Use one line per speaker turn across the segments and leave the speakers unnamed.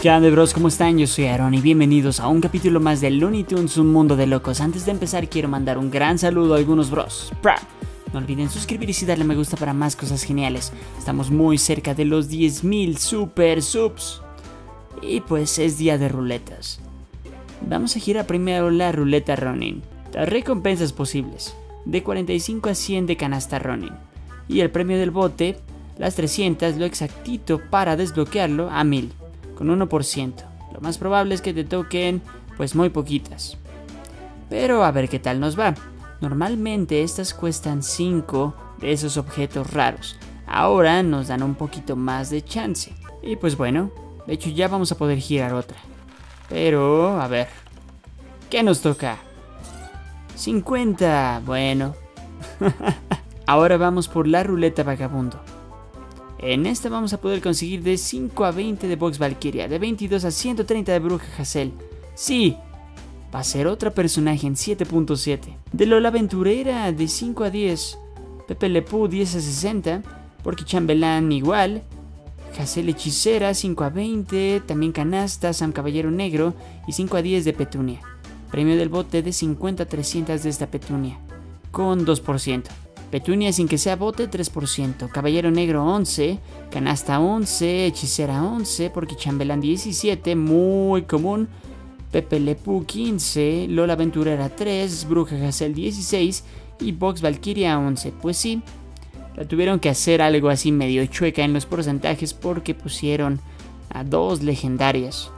¿Qué onda bros? ¿Cómo están? Yo soy Aaron y bienvenidos a un capítulo más de Looney Tunes, un mundo de locos. Antes de empezar quiero mandar un gran saludo a algunos bros. ¡Pra! No olviden suscribirse y darle me gusta para más cosas geniales. Estamos muy cerca de los 10.000 super subs. Y pues es día de ruletas. Vamos a girar primero la ruleta Ronin. Las recompensas posibles. De 45 a 100 de canasta Ronin. Y el premio del bote, las 300, lo exactito para desbloquearlo a 1000 con 1%. Lo más probable es que te toquen pues muy poquitas. Pero a ver qué tal nos va. Normalmente estas cuestan 5 de esos objetos raros. Ahora nos dan un poquito más de chance. Y pues bueno, de hecho ya vamos a poder girar otra. Pero, a ver. ¿Qué nos toca? 50. Bueno. Ahora vamos por la ruleta vagabundo. En esta vamos a poder conseguir de 5 a 20 de Box Valkyria, de 22 a 130 de Bruja Hassel. Sí, va a ser otra personaje en 7.7. De Lola Aventurera de 5 a 10, Pepe Lepú 10 a 60, Porque Chambelán igual, Hassel Hechicera 5 a 20, también Canasta, Sam Caballero Negro y 5 a 10 de Petunia. Premio del bote de 50 a 300 de esta Petunia, con 2%. Petunia sin que sea bote 3%, Caballero Negro 11, Canasta 11, Hechicera 11, Porque Chambelán 17, muy común, Pepe Lepú 15, Lola Aventurera 3, Bruja Hassel 16 y Box Valkyria 11. Pues sí, la tuvieron que hacer algo así medio chueca en los porcentajes porque pusieron a dos legendarias.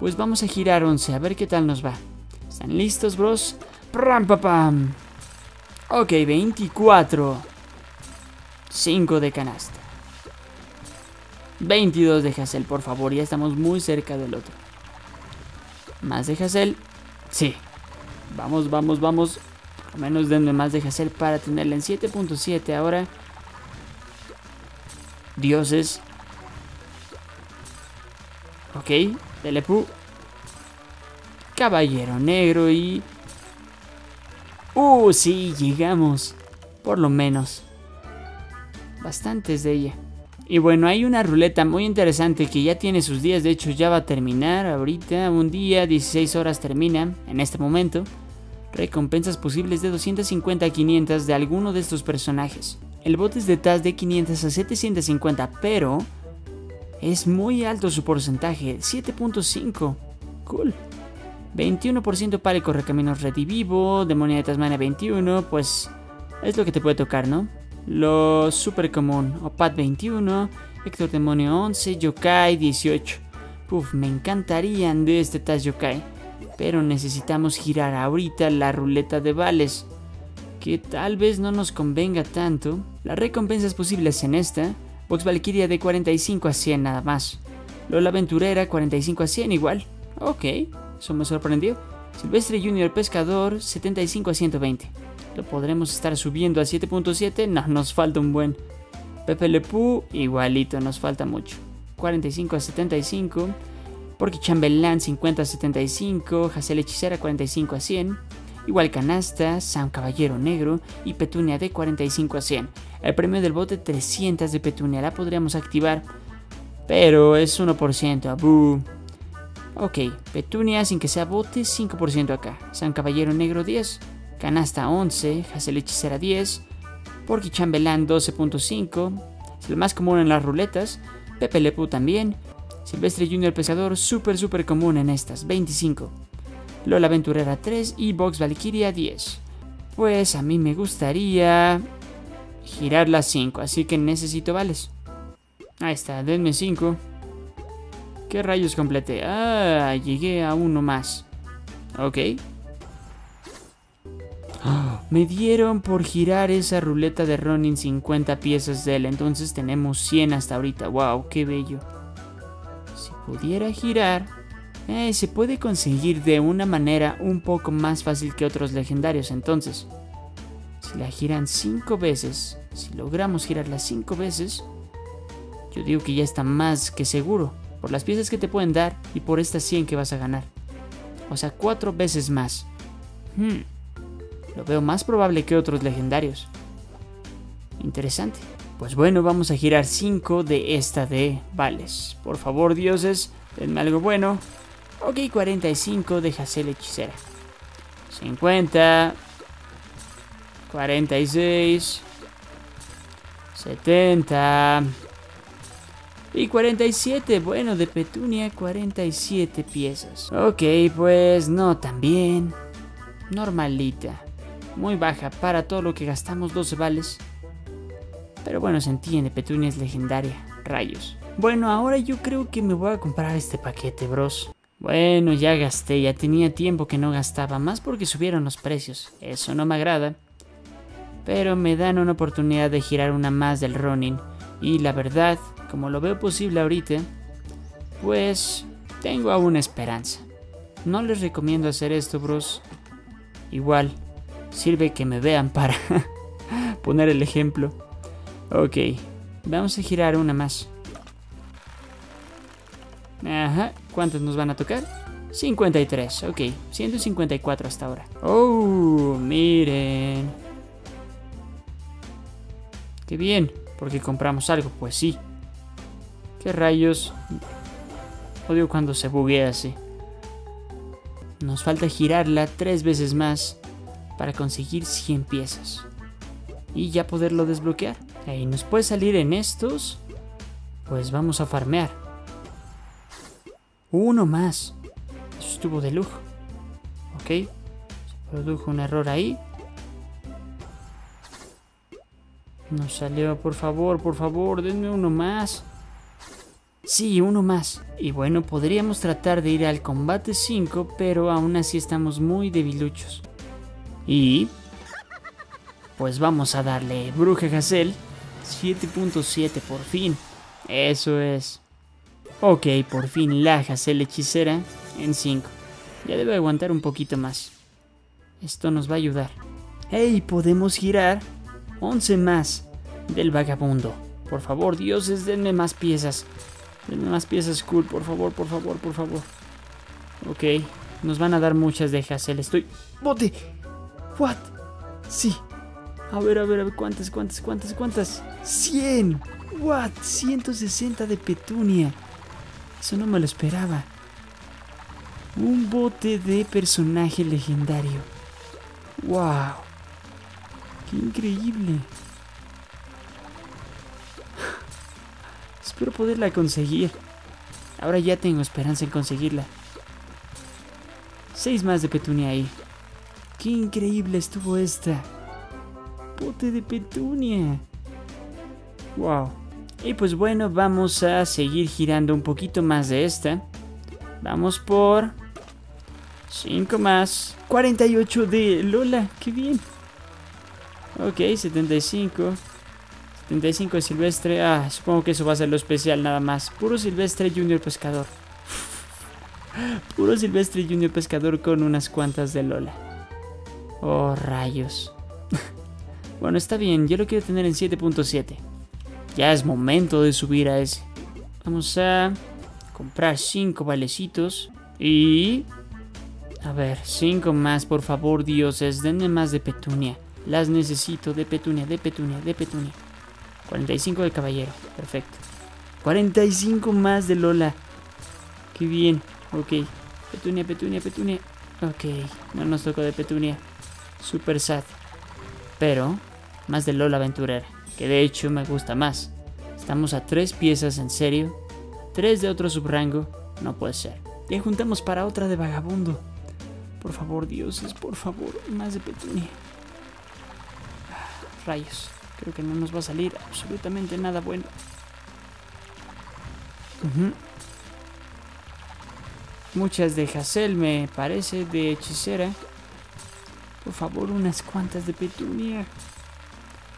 Pues vamos a girar 11, a ver qué tal nos va. ¿Están listos, bros? ¡Pram, pam! Ok, 24. 5 de canasta. 22 de Hassel, por favor. Ya estamos muy cerca del otro. Más de Hassel. Sí. Vamos, vamos, vamos. Al menos denme más de Hassel para tenerla en 7.7 ahora. Dioses. Ok. Telepú. Caballero negro y Uh, sí, llegamos. Por lo menos. Bastantes de ella. Y bueno, hay una ruleta muy interesante que ya tiene sus días. De hecho, ya va a terminar ahorita. Un día, 16 horas termina. En este momento. Recompensas posibles de 250 a 500 de alguno de estos personajes. El bote es de TAS de 500 a 750, pero es muy alto su porcentaje, 7.5. Cool. 21% para el Correcaminos Redivivo, Demonia de Tasmania 21, pues es lo que te puede tocar, ¿no? Lo super común, Opat 21, Héctor Demonio 11, Yokai 18. Uf, me encantarían de este Taz Yokai, pero necesitamos girar ahorita la ruleta de vales, que tal vez no nos convenga tanto. Las recompensas posibles en esta, Box Valkyria de 45 a 100 nada más. Lola Aventurera 45 a 100 igual. Ok. Eso me. Silvestre Junior Pescador 75 a 120. ¿Lo podremos estar subiendo a 7.7? No, nos falta un buen. Pepe Lepú, igualito, nos falta mucho. 45 a 75. Porque Chambelán 50 a 75. Hassel Hechicera 45 a 100. Igual Canasta, Sam Caballero Negro y Petunia de 45 a 100. El premio del bote 300 de Petunia la podríamos activar. Pero es 1%. Abu. Ok, Petunia sin que sea bote 5% acá. San Caballero Negro 10. Canasta 11. Hassel Hechicera 10. Porky Chambelán 12.5. Es el más común en las ruletas. Pepe Lepú también. Silvestre Junior Pescador súper súper común en estas 25. Lola Aventurera 3 y Box Valkyria 10. Pues a mí me gustaría girar las 5, así que necesito vales. Ahí está, denme 5. ¿Qué rayos completé? Ah, llegué a uno más. Ok. Me dieron por girar esa ruleta de Ronin 50 piezas de él. Entonces tenemos 100 hasta ahorita. Wow, qué bello. Si pudiera girar... Eh, se puede conseguir de una manera un poco más fácil que otros legendarios. Entonces, si la giran 5 veces, si logramos girarla 5 veces, yo digo que ya está más que seguro por las piezas que te pueden dar y por estas 100 que vas a ganar. O sea, cuatro veces más. Hmm. Lo veo más probable que otros legendarios. Interesante. Pues bueno, vamos a girar 5 de esta de vales. Por favor, dioses, Denme algo bueno. Ok, 45 de Hazel Hechicera. 50. 46. 70. Y 47, bueno, de Petunia 47 piezas. Ok, pues no tan bien. Normalita. Muy baja para todo lo que gastamos 12 vales. Pero bueno, se entiende, Petunia es legendaria. Rayos. Bueno, ahora yo creo que me voy a comprar este paquete, bros. Bueno, ya gasté, ya tenía tiempo que no gastaba, más porque subieron los precios. Eso no me agrada. Pero me dan una oportunidad de girar una más del Ronin. Y la verdad, como lo veo posible ahorita, pues tengo aún esperanza. No les recomiendo hacer esto, bros. Igual, sirve que me vean para poner el ejemplo. Ok, vamos a girar una más. Ajá, ¿cuántos nos van a tocar? 53, ok, 154 hasta ahora. Oh, miren. Qué bien, porque compramos algo, pues sí. ¿Qué rayos? Odio cuando se buguea así. Nos falta girarla tres veces más para conseguir 100 piezas. Y ya poderlo desbloquear. Y nos puede salir en estos. Pues vamos a farmear. Uno más. Eso estuvo de lujo. Ok. Se produjo un error ahí. Nos salió, por favor, por favor, denme uno más. Sí, uno más. Y bueno, podríamos tratar de ir al combate 5, pero aún así estamos muy debiluchos. Y... Pues vamos a darle Bruja Hazel 7.7 por fin. Eso es. Ok, por fin la Hazel hechicera en 5. Ya debe aguantar un poquito más. Esto nos va a ayudar. ¡Hey! Podemos girar 11 más del vagabundo. Por favor, dioses, denme más piezas. Denme más piezas cool, por favor, por favor, por favor. Ok, nos van a dar muchas de Hazel. Estoy... ¡Bote! ¿What? Sí. A ver, a ver, a ver, ¿cuántas, cuántas, cuántas, cuántas? ¡100! ¿What? 160 de petunia. Eso no me lo esperaba. Un bote de personaje legendario. ¡Wow! ¡Qué increíble! Espero poderla conseguir. Ahora ya tengo esperanza en conseguirla. Seis más de petunia ahí. ¡Qué increíble estuvo esta! ¡Bote de petunia! ¡Wow! Y pues bueno, vamos a seguir girando un poquito más de esta. Vamos por... 5 más. 48 de Lola, qué bien. Ok, 75. 75 de Silvestre. Ah, supongo que eso va a ser lo especial nada más. Puro Silvestre Junior Pescador. Puro Silvestre Junior Pescador con unas cuantas de Lola. Oh, rayos. bueno, está bien. Yo lo quiero tener en 7.7. Ya es momento de subir a ese. Vamos a comprar 5 valecitos. Y... A ver, 5 más, por favor, dioses. Denme más de petunia. Las necesito de petunia, de petunia, de petunia. 45 de caballero, perfecto. 45 más de Lola. Qué bien, ok. Petunia, petunia, petunia. Ok, no nos tocó de petunia. Super sad. Pero, más de Lola aventurera, que de hecho me gusta más. Estamos a tres piezas en serio. Tres de otro subrango. No puede ser. Y juntamos para otra de vagabundo. Por favor, dioses, por favor, más de petunia. Ah, rayos. Creo que no nos va a salir absolutamente nada bueno. Muchas de Hazel me parece de hechicera. Por favor, unas cuantas de petunia.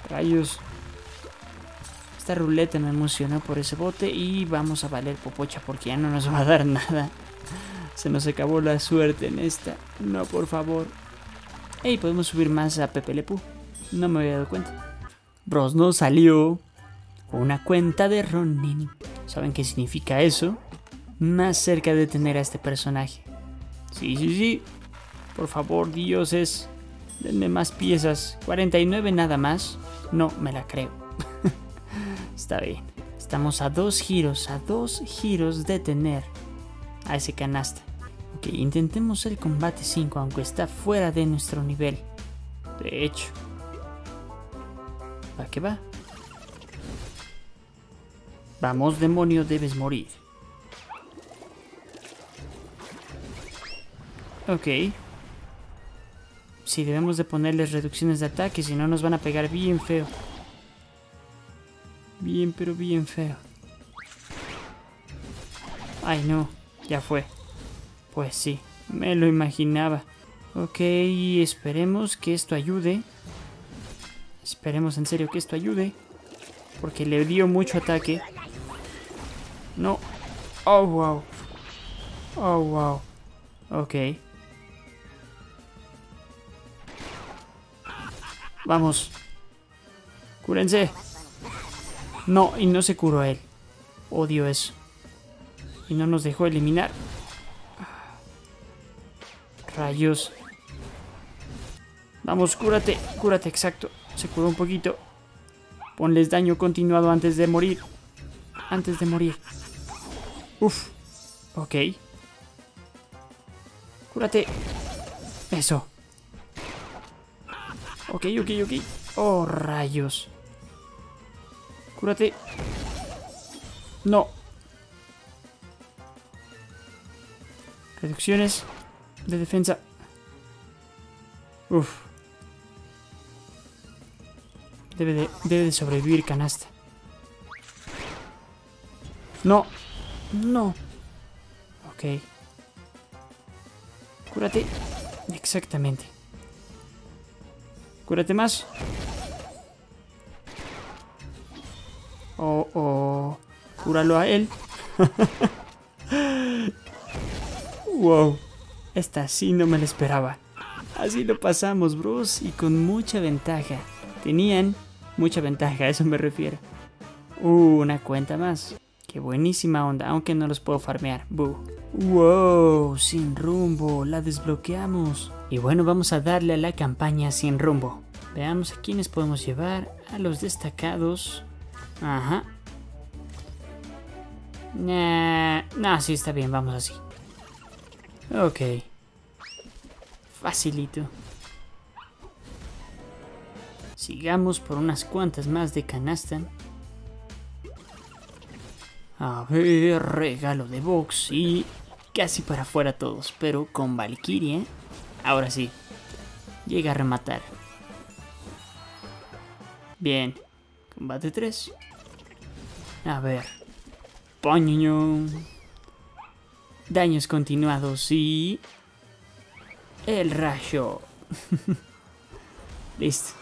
Rayos. Esta ruleta me emocionó por ese bote y vamos a valer popocha porque ya no nos va a dar nada. Se nos acabó la suerte en esta. No, por favor. Ey, podemos subir más a Pepe Lepú. No me había dado cuenta. Bros, no salió una cuenta de Ronin. ¿Saben qué significa eso? Más cerca de tener a este personaje. Sí, sí, sí. Por favor, dioses, denme más piezas. 49 nada más. No, me la creo. Está bien. Estamos a dos giros, a dos giros de tener a ese canasta. Ok, intentemos el combate 5, aunque está fuera de nuestro nivel. De hecho. ¿Va que va? Vamos, demonio, debes morir. Ok. Sí, debemos de ponerles reducciones de ataque, si no nos van a pegar bien feo. Bien, pero bien feo. Ay, no. Ya fue. Pues sí, me lo imaginaba. Ok, esperemos que esto ayude. Esperemos en serio que esto ayude. Porque le dio mucho ataque. No. Oh, wow. Oh, wow. Ok. Vamos. Cúrense. No, y no se curó él. Odio eso. Y no nos dejó eliminar. Rayos. Vamos, cúrate. Cúrate, exacto. Se curó un poquito. Ponles daño continuado antes de morir. Antes de morir. Uf. Ok. Cúrate. Eso. Ok, ok, ok. Oh, rayos. Cúrate. No. Reducciones de defensa. Uf. Debe de, sobrevivir canasta. No. No. Ok. Cúrate. Exactamente. Cúrate más. Oh, oh. Cúralo a él. wow. Esta sí no me la esperaba. Así lo pasamos, bros, y con mucha ventaja. Tenían mucha ventaja, a eso me refiero. Uh, una cuenta más. Qué buenísima onda, aunque no los puedo farmear. Boo. Wow, sin rumbo, la desbloqueamos. Y bueno, vamos a darle a la campaña sin rumbo. Veamos a quiénes podemos llevar. A los destacados. Ajá. Nah, nah, sí está bien, vamos así. Ok. Facilito. Sigamos por unas cuantas más de canasta. A ver, regalo de box y casi para afuera todos, pero con Valkyrie. Ahora sí, llega a rematar. Bien, combate 3. A ver, Poño. Daños continuados y... El rayo. Listo.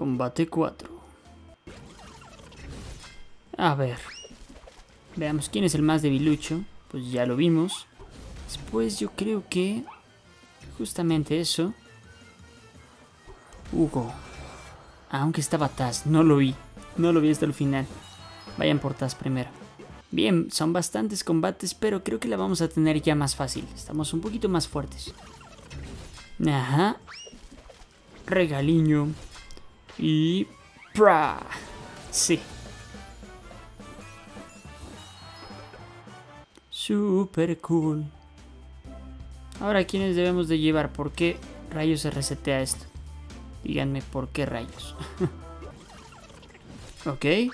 Combate 4. A ver. Veamos quién es el más debilucho. Pues ya lo vimos. Después yo creo que... Justamente eso. Hugo. Aunque estaba Taz, no lo vi. No lo vi hasta el final. Vayan por Taz primero. Bien, son bastantes combates, pero creo que la vamos a tener ya más fácil. Estamos un poquito más fuertes. Ajá. Regaliño. Y... ¡Pra! Sí. Super cool. Ahora, ¿quiénes debemos de llevar? ¿Por qué rayos se resetea esto? Díganme por qué rayos. ok.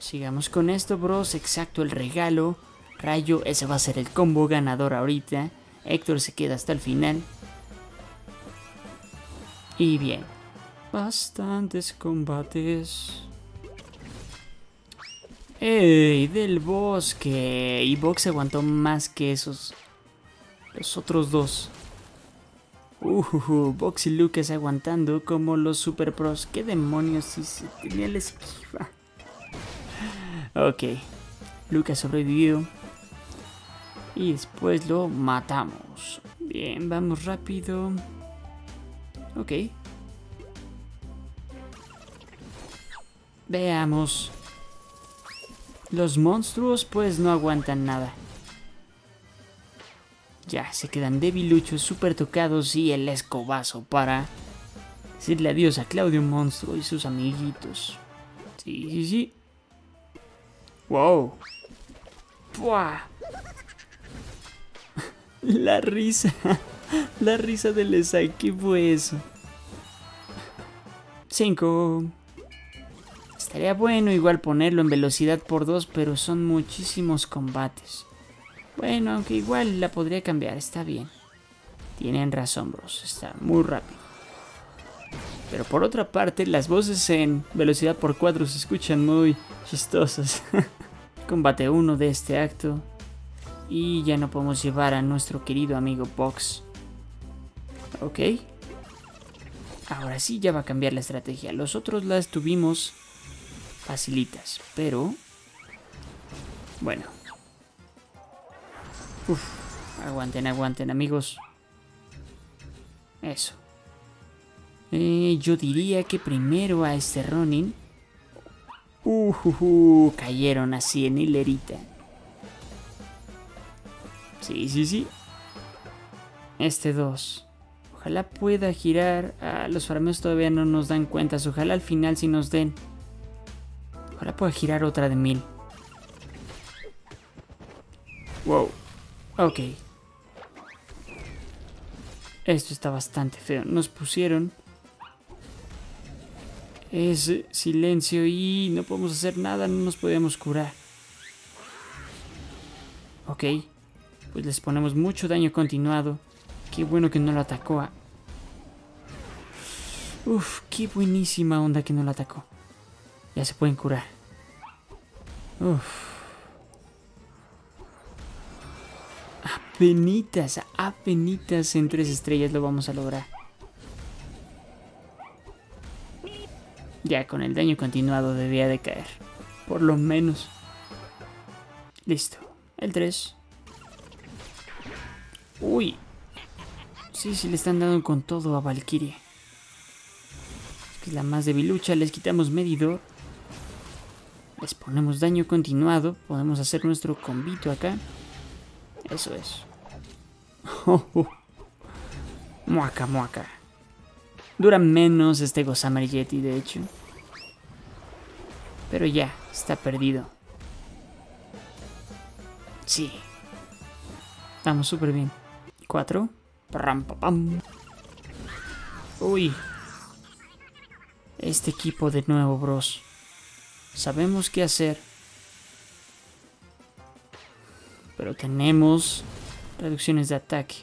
Sigamos con esto, bros. Exacto, el regalo. Rayo, ese va a ser el combo ganador ahorita. Héctor se queda hasta el final. Y bien. Bastantes combates. ¡Ey! Del bosque. Y Box aguantó más que esos. Los otros dos. Uh, Box y Lucas aguantando como los Super Pros. ¿Qué demonios si se tenía la esquiva? Ok. Lucas sobrevivió. Y después lo matamos. Bien, vamos rápido. Ok. Veamos. Los monstruos pues no aguantan nada. Ya, se quedan debiluchos, super tocados y el escobazo para decirle adiós a Claudio Monstruo y sus amiguitos. Sí, sí, sí. Wow. ¡Buah! La risa. La risa del Esai. ¿Qué fue eso? 5. Estaría bueno igual ponerlo en velocidad por 2, pero son muchísimos combates. Bueno, aunque igual la podría cambiar, está bien. Tienen razón, bros, está muy rápido. Pero por otra parte, las voces en velocidad por 4 se escuchan muy chistosas. Combate 1 de este acto. Y ya no podemos llevar a nuestro querido amigo Box. Ok. Ahora sí ya va a cambiar la estrategia. Los otros las tuvimos facilitas, pero... Bueno. Aguanten, aguanten amigos. Eso. Eh, yo diría que primero a este Ronin. Uh, uh, cayeron así en hilerita. Sí, sí, sí. Este 2. Ojalá pueda girar. Ah, los farmeos todavía no nos dan cuentas. Ojalá al final sí nos den. Ojalá pueda girar otra de mil. Wow. Ok. Esto está bastante feo. Nos pusieron... Es silencio y no podemos hacer nada. No nos podemos curar. Ok. Pues les ponemos mucho daño continuado. Qué bueno que no lo atacó. A... Uf, qué buenísima onda que no lo atacó. Ya se pueden curar. Uf. Apenitas, apenitas en tres estrellas lo vamos a lograr. Ya con el daño continuado debía de caer. Por lo menos. Listo. El 3. Uy. Sí, sí le están dando con todo a Valkyrie. Es que es la más debilucha. Les quitamos medidor. Les ponemos daño continuado. Podemos hacer nuestro combito acá. Eso es. Muaca, muaca. Dura menos este Gossamer Yeti, de hecho. Pero ya, está perdido. Sí. Estamos súper bien. Cuatro. Pam, pam. Uy. Este equipo de nuevo, bros. Sabemos qué hacer. Pero tenemos reducciones de ataque.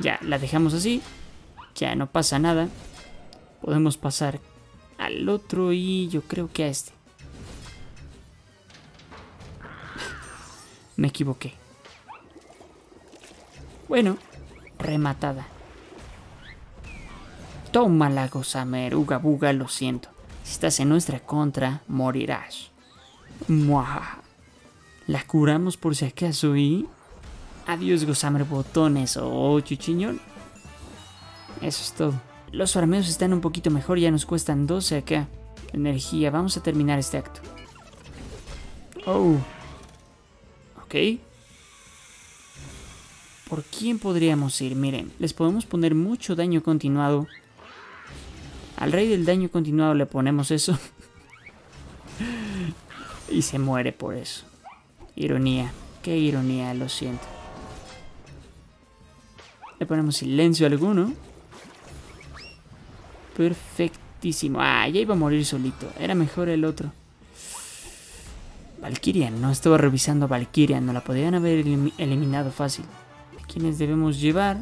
Ya, la dejamos así. Ya no pasa nada. Podemos pasar al otro y yo creo que a este. Me equivoqué. Bueno, rematada. Tómala, Gosamer, Uga Buga, lo siento. Si estás en nuestra contra, morirás. Muah. La curamos por si acaso y... Adiós, Gosamer Botones o Chuchiñón. Eso es todo. Los farmeos están un poquito mejor, ya nos cuestan 12 acá. Energía, vamos a terminar este acto. Oh. Ok. ¿Por quién podríamos ir? Miren, les podemos poner mucho daño continuado. Al rey del daño continuado le ponemos eso. y se muere por eso. Ironía. Qué ironía, lo siento. Le ponemos silencio alguno. Perfectísimo. Ah, ya iba a morir solito. Era mejor el otro. Valkyria. No estaba revisando Valkyria. No la podían haber eliminado fácil. ¿A quiénes debemos llevar?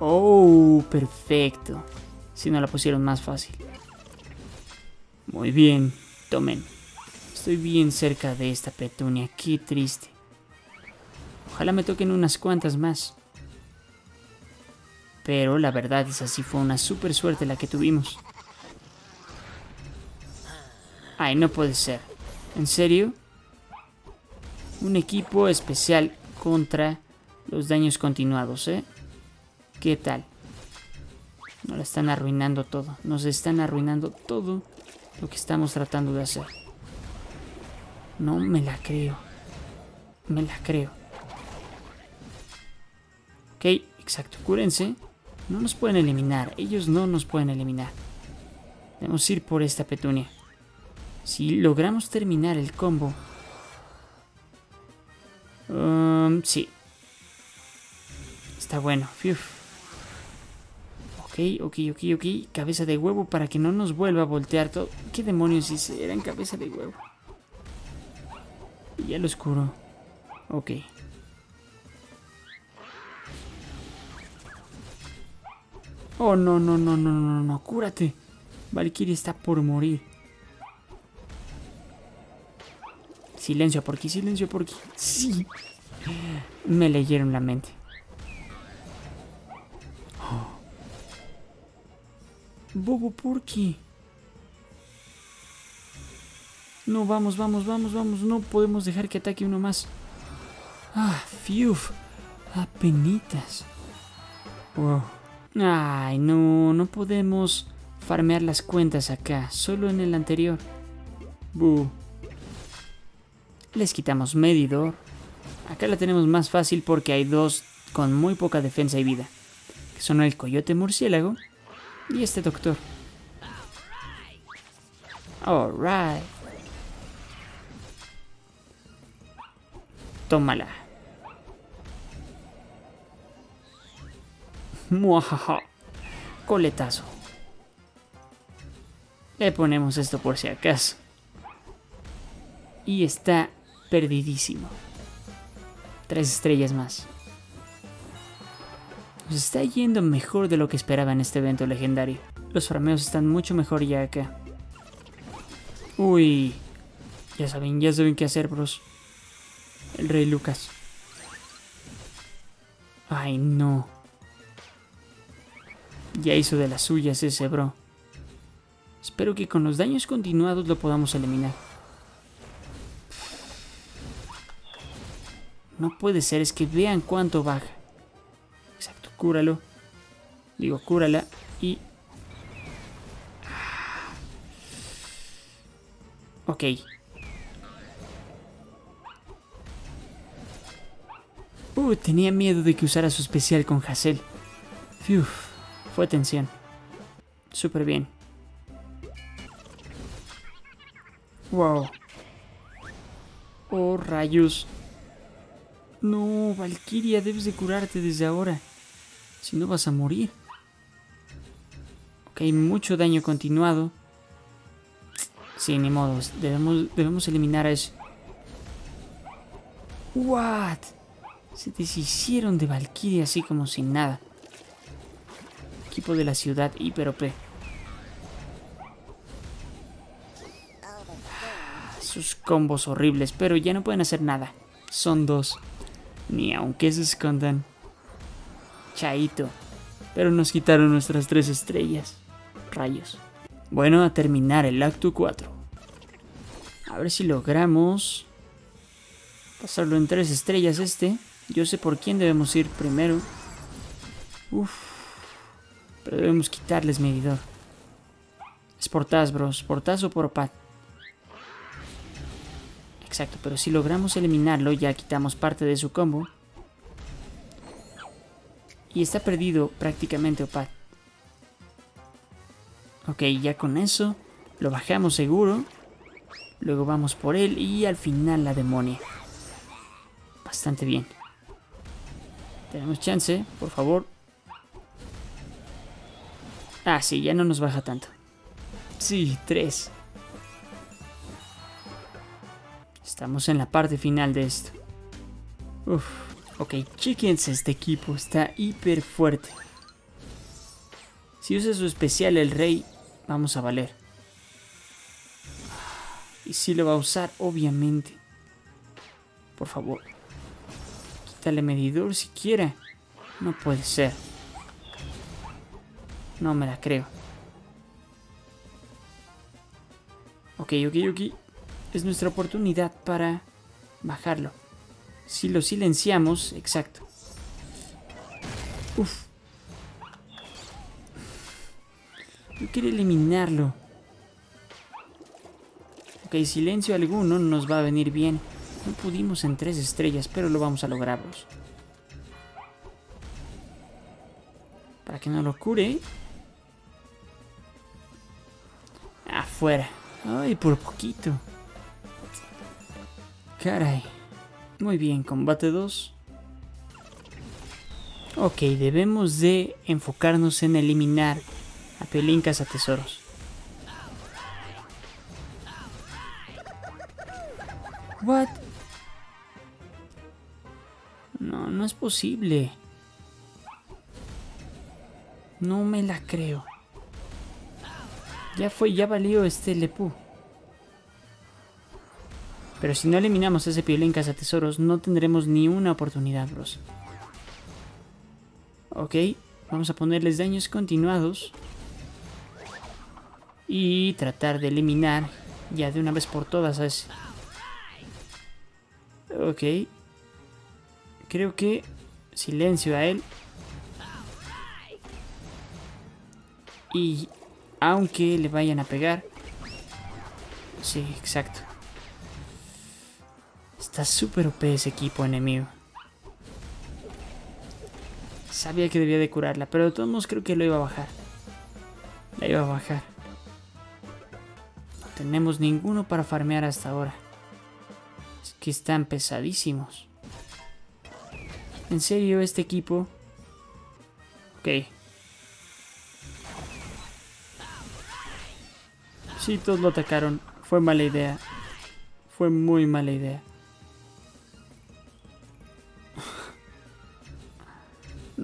Oh, perfecto. Si no la pusieron más fácil. Muy bien. Tomen. Estoy bien cerca de esta petunia. Qué triste. Ojalá me toquen unas cuantas más. Pero la verdad es así fue una super suerte la que tuvimos. Ay, no puede ser. ¿En serio? Un equipo especial contra los daños continuados, ¿eh? ¿Qué tal? Nos están arruinando todo. Nos están arruinando todo lo que estamos tratando de hacer. No me la creo. Me la creo. Ok, exacto. Cúrense. No nos pueden eliminar. Ellos no nos pueden eliminar. Debemos ir por esta petunia. Si logramos terminar el combo. Um, sí. Está bueno. Ok, ok, ok, ok. Cabeza de huevo para que no nos vuelva a voltear todo. ¿Qué demonios hice? Eran cabeza de huevo. Y lo oscuro. Ok. Oh, no, no, no, no, no, no. Cúrate. Valkyrie está por morir. Silencio, por aquí, silencio, por aquí. Sí. Me leyeron la mente. Bobo Porky. No, vamos, vamos, vamos, vamos. No podemos dejar que ataque uno más. Ah, fiuf. Apenitas. Wow. Ay, no, no podemos farmear las cuentas acá. Solo en el anterior. Buh. Les quitamos medidor. Acá la tenemos más fácil porque hay dos con muy poca defensa y vida. Que son el coyote murciélago y este doctor. Alright. Tómala. Muajaja. Coletazo. Le ponemos esto por si acaso. Y está perdidísimo. Tres estrellas más. Nos está yendo mejor de lo que esperaba en este evento legendario. Los farmeos están mucho mejor ya acá. Uy. Ya saben, ya saben qué hacer, bros. El rey Lucas. Ay, no. Ya hizo de las suyas ese bro. Espero que con los daños continuados lo podamos eliminar. No puede ser, es que vean cuánto baja. Cúralo. Digo, cúrala y... Ok. Uh, tenía miedo de que usara su especial con Hassel. Fue tensión. Súper bien. Wow. Oh, rayos. No, Valkyria, debes de curarte desde ahora. Si no vas a morir. Ok, mucho daño continuado. Sí, ni modos. Debemos, debemos eliminar a eso. What? Se deshicieron de Valkyria así como sin nada. Equipo de la ciudad hiper OP. Sus combos horribles, pero ya no pueden hacer nada. Son dos. Ni aunque se escondan. Chaito. Pero nos quitaron nuestras tres estrellas. Rayos. Bueno, a terminar el acto 4. A ver si logramos pasarlo en tres estrellas este. Yo sé por quién debemos ir primero. Uf. Pero debemos quitarles medidor. Es por Taz, bros. Por Taz o por Pat. Exacto, pero si logramos eliminarlo, ya quitamos parte de su combo. Y está perdido prácticamente Opat. Ok, ya con eso lo bajamos seguro. Luego vamos por él y al final la demonia. Bastante bien. Tenemos chance, por favor. Ah, sí, ya no nos baja tanto. Sí, tres. Estamos en la parte final de esto. Uf. Ok, chequense este equipo, está hiper fuerte. Si usa su especial el rey, vamos a valer. Y si lo va a usar, obviamente. Por favor. Quítale medidor siquiera. No puede ser. No me la creo. Ok, ok, ok. Es nuestra oportunidad para bajarlo. Si lo silenciamos, exacto. Uf. Yo quiero eliminarlo. Ok, silencio alguno nos va a venir bien. No pudimos en tres estrellas, pero lo vamos a lograr. Para que no lo cure. Afuera. Ay, por poquito. Caray. Muy bien, combate 2. Ok, debemos de enfocarnos en eliminar a Pelincas a tesoros. What? No, no es posible. No me la creo. Ya fue, ya valió este Lepú. Pero si no eliminamos ese piolín tesoros, no tendremos ni una oportunidad, bros. Ok, vamos a ponerles daños continuados. Y tratar de eliminar ya de una vez por todas a ese. Ok. Creo que silencio a él. Y aunque le vayan a pegar. Sí, exacto. Está súper OP ese equipo enemigo. Sabía que debía de curarla, pero de todos modos creo que lo iba a bajar. La iba a bajar. No tenemos ninguno para farmear hasta ahora. Es que están pesadísimos. En serio, este equipo... Ok. Sí, todos lo atacaron. Fue mala idea. Fue muy mala idea.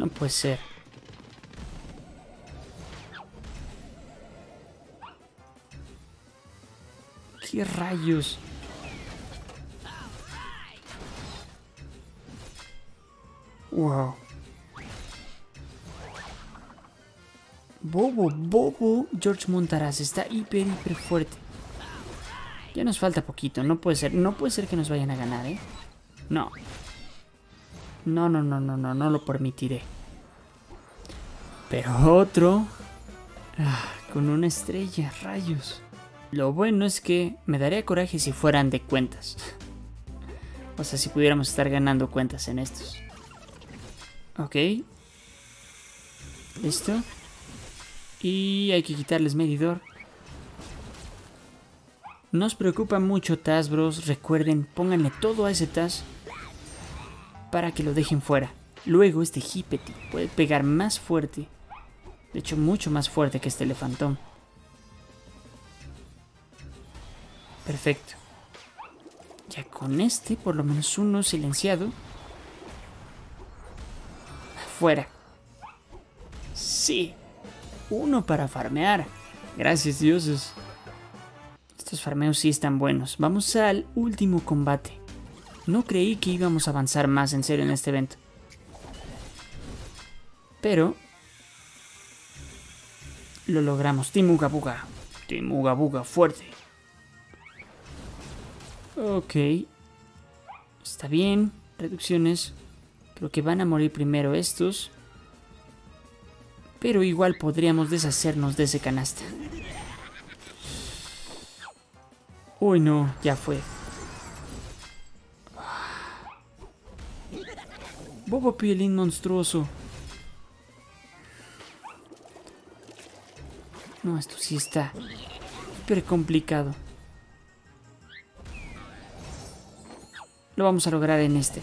No puede ser. ¿Qué rayos? Wow. Bobo, bobo. George Montaraz está hiper, hiper fuerte. Ya nos falta poquito. No puede ser. No puede ser que nos vayan a ganar, ¿eh? No. No, no, no, no, no. No lo permitiré. Pero otro... Ah, con una estrella, rayos. Lo bueno es que me daría coraje si fueran de cuentas. O sea, si pudiéramos estar ganando cuentas en estos. Ok. Listo. Y hay que quitarles medidor. No os preocupa mucho Taz, bros. Recuerden, pónganle todo a ese Taz para que lo dejen fuera. Luego este Hippety puede pegar más fuerte. De hecho, mucho más fuerte que este elefantón. Perfecto. Ya con este, por lo menos uno silenciado. Fuera. Sí, uno para farmear. Gracias, dioses. Estos farmeos sí están buenos. Vamos al último combate. No creí que íbamos a avanzar más en serio en este evento. Pero... Lo logramos. Team Uga Buga. Team Uga Buga fuerte. Ok. Está bien. Reducciones. Creo que van a morir primero estos. Pero igual podríamos deshacernos de ese canasta. Uy, no, ya fue. Bobo Pielín monstruoso. No, esto sí está súper complicado. Lo vamos a lograr en este.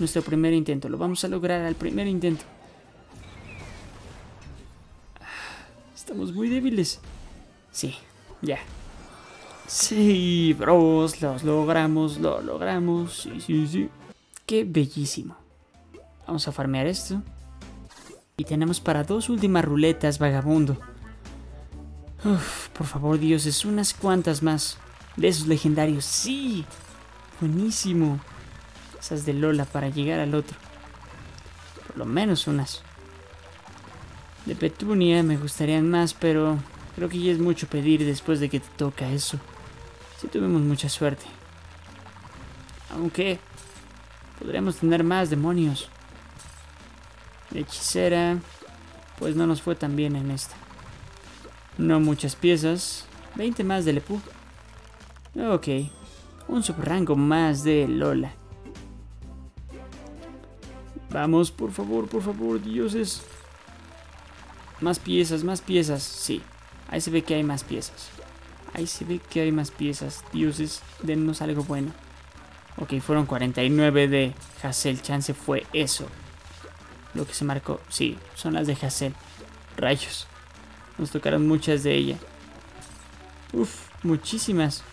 Nuestro primer intento. Lo vamos a lograr al primer intento. Estamos muy débiles. Sí, ya. Sí, bros, los logramos, lo logramos. Sí, sí, sí. Qué bellísimo. Vamos a farmear esto. Y tenemos para dos últimas ruletas, vagabundo. Uf, por favor, dioses, unas cuantas más. De esos legendarios. Sí. Buenísimo. Esas de Lola para llegar al otro. Por lo menos unas. De Petunia me gustarían más, pero creo que ya es mucho pedir después de que te toca eso. Si tuvimos mucha suerte. Aunque podríamos tener más demonios. Hechicera, pues no nos fue tan bien en esta. No muchas piezas. 20 más de Lepú. Ok. Un subrango más de Lola. Vamos, por favor, por favor, dioses. Más piezas, más piezas. Sí, ahí se ve que hay más piezas. Ahí se ve que hay más piezas. Dioses, dennos algo bueno. Ok, fueron 49 de Hassel. Chance fue eso. Lo que se marcó. Sí, son las de Hassel. Rayos. Nos tocaron muchas de ella. Uf, muchísimas.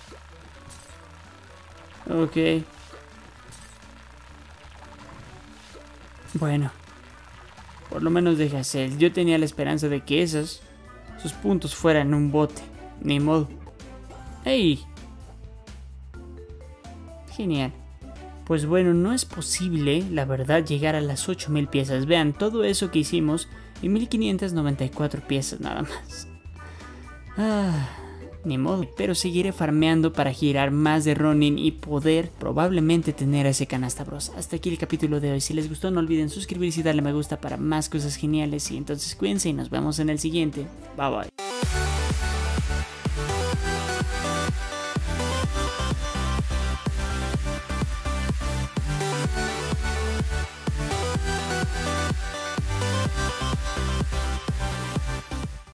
Ok. Bueno. Por lo menos de Hassel. Yo tenía la esperanza de que esos, sus puntos fueran un bote. Ni modo. ¡Ey! Genial. Pues bueno, no es posible, la verdad, llegar a las 8000 piezas. Vean, todo eso que hicimos y 1594 piezas nada más. Ah, ni modo, pero seguiré farmeando para girar más de Ronin y poder probablemente tener ese canasta bros. Hasta aquí el capítulo de hoy. Si les gustó no olviden suscribirse y darle me gusta para más cosas geniales. Y entonces cuídense y nos vemos en el siguiente. Bye bye.